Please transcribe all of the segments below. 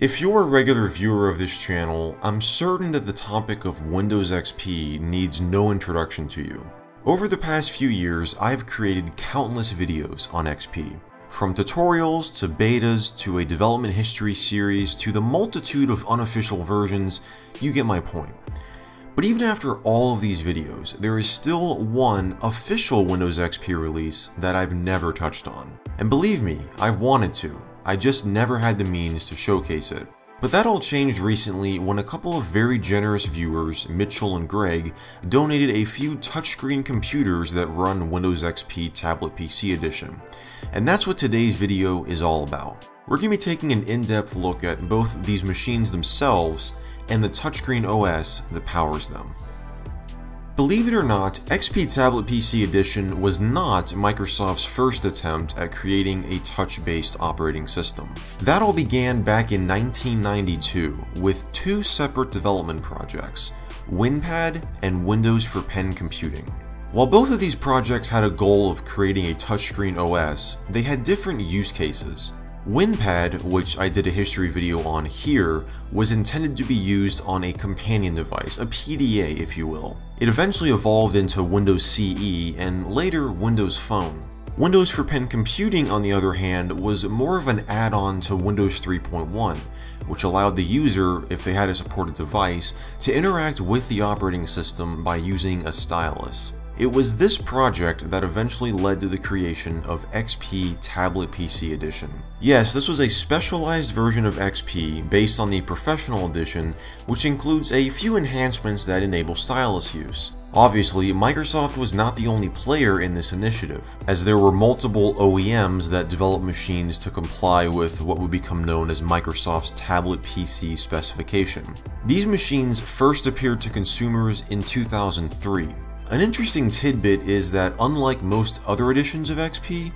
If you're a regular viewer of this channel, I'm certain that the topic of Windows XP needs no introduction to you. Over the past few years, I've created countless videos on XP. From tutorials to betas to a development history series to the multitude of unofficial versions, you get my point. But even after all of these videos, there is still one official Windows XP release that I've never touched on. And believe me, I've wanted to, I just never had the means to showcase it. But that all changed recently when a couple of very generous viewers, Mitchell and Greg, donated a few touchscreen computers that run Windows XP Tablet PC Edition. And that's what today's video is all about. We're going to be taking an in-depth look at both these machines themselves and the touchscreen OS that powers them. Believe it or not, XP Tablet PC Edition was not Microsoft's first attempt at creating a touch-based operating system. That all began back in 1992 with two separate development projects, WinPad and Windows for Pen Computing. While both of these projects had a goal of creating a touchscreen OS, they had different use cases. WinPad, which I did a history video on here, was intended to be used on a companion device, a PDA if you will. It eventually evolved into Windows CE and later Windows Phone. Windows for Pen Computing, on the other hand, was more of an add-on to Windows 3.1, which allowed the user, if they had a supported device, to interact with the operating system by using a stylus. It was this project that eventually led to the creation of XP Tablet PC Edition. Yes, this was a specialized version of XP based on the Professional Edition, which includes a few enhancements that enable stylus use. Obviously, Microsoft was not the only player in this initiative, as there were multiple OEMs that developed machines to comply with what would become known as Microsoft's tablet PC specification. These machines first appeared to consumers in 2003, an interesting tidbit is that unlike most other editions of XP,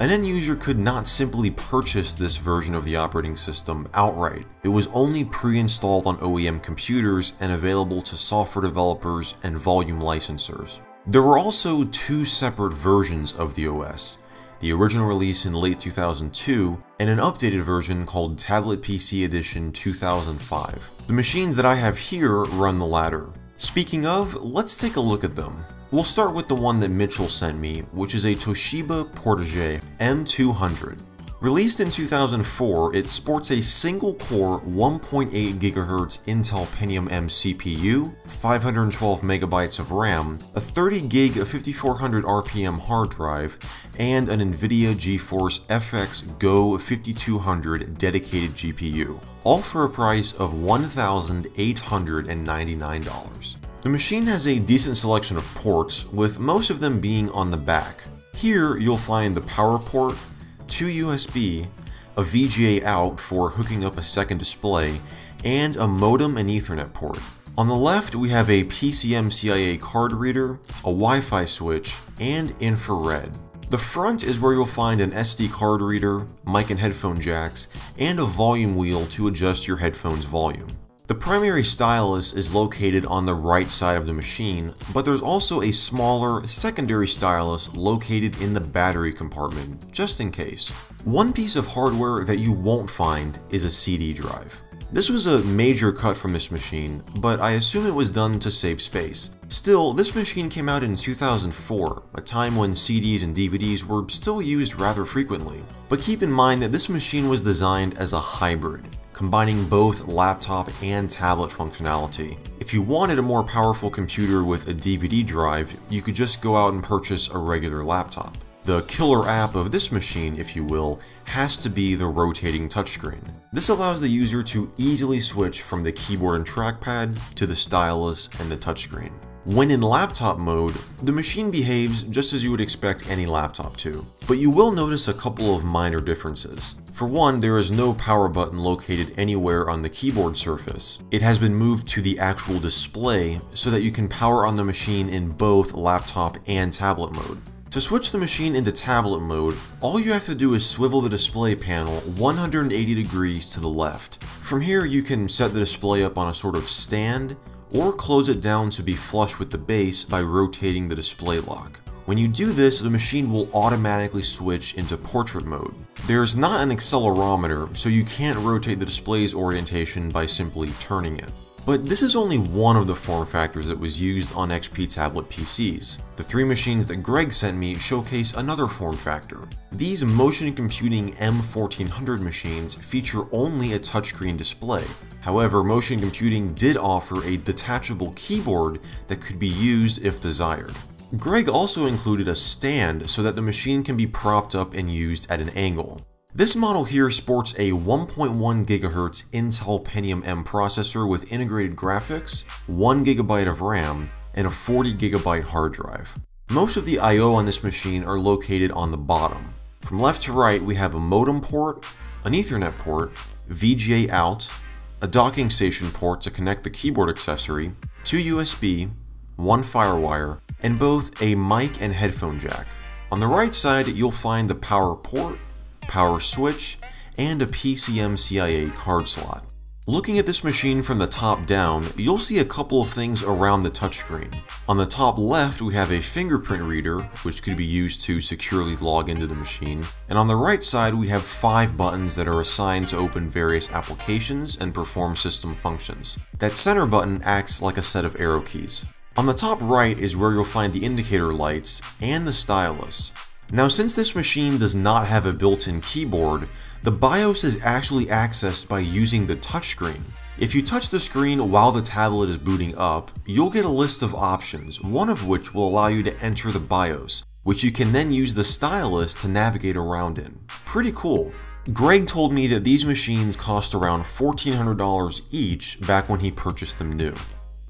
an end user could not simply purchase this version of the operating system outright. It was only pre-installed on OEM computers and available to software developers and volume licensors. There were also two separate versions of the OS, the original release in late 2002, and an updated version called Tablet PC Edition 2005. The machines that I have here run the latter. Speaking of, let's take a look at them. We'll start with the one that Mitchell sent me, which is a Toshiba Portégé M200. Released in 2004, it sports a single-core 1.8 GHz Intel Pentium M CPU, 512 MB of RAM, a 30 gig 5400 RPM hard drive, and an NVIDIA GeForce FX Go 5200 dedicated GPU, all for a price of $1,899. The machine has a decent selection of ports, with most of them being on the back. Here you'll find the power port, two USB, a VGA out for hooking up a second display, and a modem and Ethernet port. On the left, we have a PCM-CIA card reader, a Wi-Fi switch, and infrared. The front is where you'll find an SD card reader, mic and headphone jacks, and a volume wheel to adjust your headphone's volume. The primary stylus is located on the right side of the machine, but there's also a smaller secondary stylus located in the battery compartment, just in case. One piece of hardware that you won't find is a CD drive. This was a major cut from this machine, but I assume it was done to save space. Still, this machine came out in 2004, a time when CDs and DVDs were still used rather frequently. But keep in mind that this machine was designed as a hybrid, combining both laptop and tablet functionality. If you wanted a more powerful computer with a DVD drive, you could just go out and purchase a regular laptop. The killer app of this machine, if you will, has to be the rotating touchscreen. This allows the user to easily switch from the keyboard and trackpad to the stylus and the touchscreen. When in laptop mode, the machine behaves just as you would expect any laptop to, but you will notice a couple of minor differences. For one, there is no power button located anywhere on the keyboard surface. It has been moved to the actual display so that you can power on the machine in both laptop and tablet mode. To switch the machine into tablet mode, all you have to do is swivel the display panel 180 degrees to the left. From here you can set the display up on a sort of stand or close it down to be flush with the base by rotating the display lock. When you do this, the machine will automatically switch into portrait mode. There's not an accelerometer, so you can't rotate the display's orientation by simply turning it. But this is only one of the form factors that was used on XP tablet PCs. The three machines that Greg sent me showcase another form factor. These motion computing M1400 machines feature only a touchscreen display. However, motion computing did offer a detachable keyboard that could be used if desired. Greg also included a stand so that the machine can be propped up and used at an angle. This model here sports a 1.1 GHz Intel Pentium M processor with integrated graphics, 1GB of RAM, and a 40GB hard drive. Most of the I.O. on this machine are located on the bottom. From left to right, we have a modem port, an Ethernet port, VGA out, a docking station port to connect the keyboard accessory, two USB, one FireWire, and both a mic and headphone jack. On the right side, you'll find the power port, power switch, and a PCM-CIA card slot. Looking at this machine from the top down, you'll see a couple of things around the touchscreen. On the top left, we have a fingerprint reader, which could be used to securely log into the machine. And on the right side, we have five buttons that are assigned to open various applications and perform system functions. That center button acts like a set of arrow keys. On the top right is where you'll find the indicator lights and the stylus. Now since this machine does not have a built-in keyboard, the BIOS is actually accessed by using the touchscreen. If you touch the screen while the tablet is booting up, you'll get a list of options, one of which will allow you to enter the BIOS, which you can then use the stylus to navigate around in. Pretty cool. Greg told me that these machines cost around $1,400 each back when he purchased them new.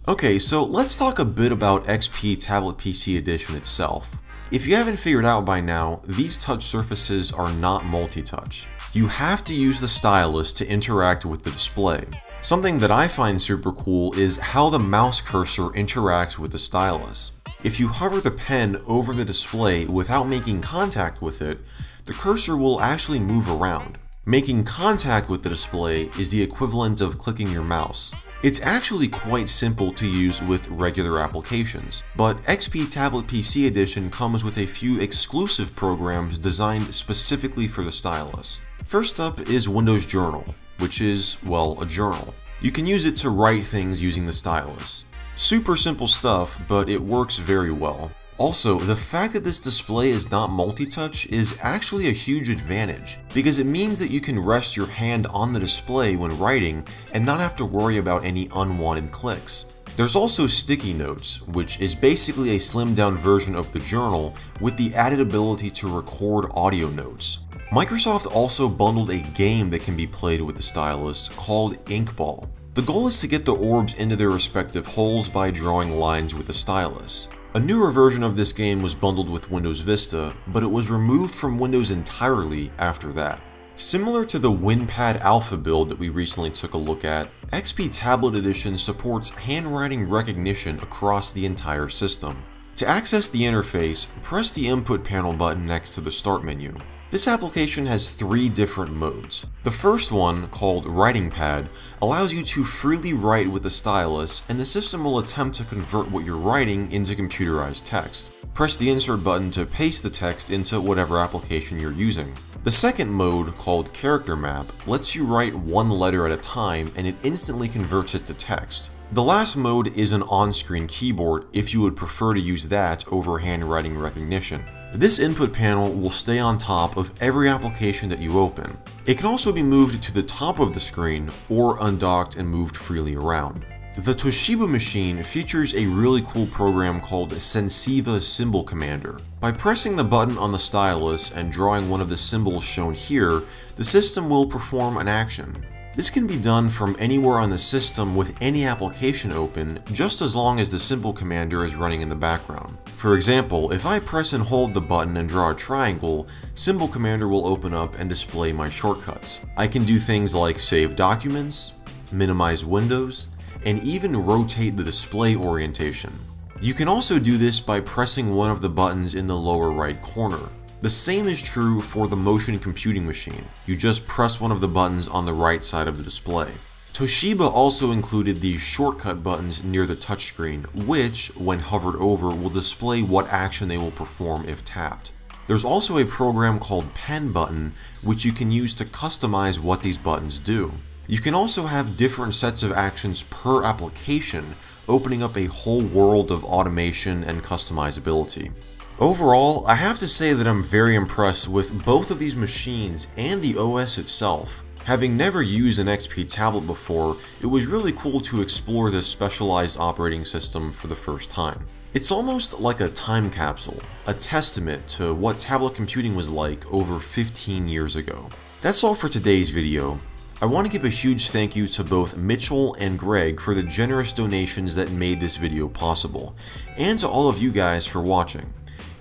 Okay, so let's talk a bit about XP Tablet PC Edition itself. If you haven't figured out by now, these touch surfaces are not multi-touch. You have to use the stylus to interact with the display. Something that I find super cool is how the mouse cursor interacts with the stylus. If you hover the pen over the display without making contact with it, the cursor will actually move around. Making contact with the display is the equivalent of clicking your mouse. It's actually quite simple to use with regular applications, but XP Tablet PC Edition comes with a few exclusive programs designed specifically for the stylus. First up is Windows Journal, which is, well, a journal. You can use it to write things using the stylus. Super simple stuff, but it works very well. Also, the fact that this display is not multi-touch is actually a huge advantage, because it means that you can rest your hand on the display when writing and not have to worry about any unwanted clicks. There's also Sticky Notes, which is basically a slimmed down version of the journal with the added ability to record audio notes. Microsoft also bundled a game that can be played with the stylus called Inkball. The goal is to get the orbs into their respective holes by drawing lines with the stylus. A newer version of this game was bundled with Windows Vista, but it was removed from Windows entirely after that. Similar to the WinPad Alpha build that we recently took a look at, XP Tablet Edition supports handwriting recognition across the entire system. To access the interface, press the input panel button next to the start menu. This application has three different modes. The first one, called Writing Pad, allows you to freely write with the stylus, and the system will attempt to convert what you're writing into computerized text. Press the insert button to paste the text into whatever application you're using. The second mode, called Character Map, lets you write one letter at a time and it instantly converts it to text. The last mode is an on-screen keyboard if you would prefer to use that over handwriting recognition. This input panel will stay on top of every application that you open. It can also be moved to the top of the screen or undocked and moved freely around. The Toshiba machine features a really cool program called Sensiva Symbol Commander. By pressing the button on the stylus and drawing one of the symbols shown here, the system will perform an action. This can be done from anywhere on the system with any application open, just as long as the Symbol Commander is running in the background. For example, if I press and hold the button and draw a triangle, Symbol Commander will open up and display my shortcuts. I can do things like save documents, minimize windows, and even rotate the display orientation. You can also do this by pressing one of the buttons in the lower right corner. The same is true for the motion computing machine. You just press one of the buttons on the right side of the display. Toshiba also included these shortcut buttons near the touchscreen, which, when hovered over, will display what action they will perform if tapped. There's also a program called Pen Button, which you can use to customize what these buttons do. You can also have different sets of actions per application, opening up a whole world of automation and customizability. Overall, I have to say that I'm very impressed with both of these machines and the OS itself. Having never used an XP tablet before, it was really cool to explore this specialized operating system for the first time. It's almost like a time capsule, a testament to what tablet computing was like over 15 years ago. That's all for today's video. I want to give a huge thank you to both Mitchell and Greg for the generous donations that made this video possible, and to all of you guys for watching.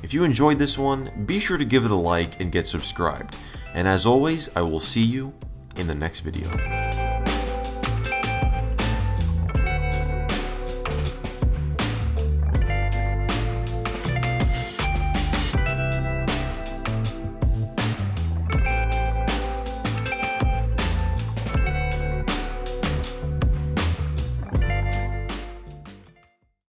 If you enjoyed this one, be sure to give it a like and get subscribed. And as always, I will see you in the next video.